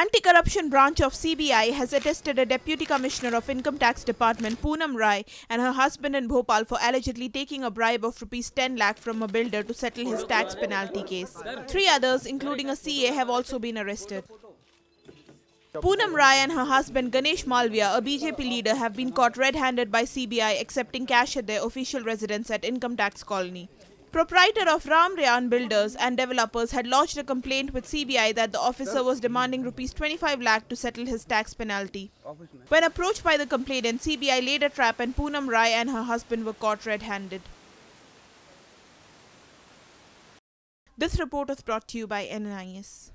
Anti-corruption branch of CBI has arrested a deputy commissioner of income tax department Poonam Rai and her husband in Bhopal for allegedly taking a bribe of rupees 10 lakh from a builder to settle his tax penalty case. Three others including a CA have also been arrested. Poonam Rai and her husband Ganesh Malviya, a BJP leader, have been caught red-handed by CBI accepting cash at their official residence at Income Tax Colony. Proprietor of Ram Rayan Builders and Developers had lodged a complaint with CBI that the officer was demanding rupees 25 lakh to settle his tax penalty. When approached by the complainant, CBI laid a trap and Poonam Rai and her husband were caught red-handed. This report was brought to you by NNIS.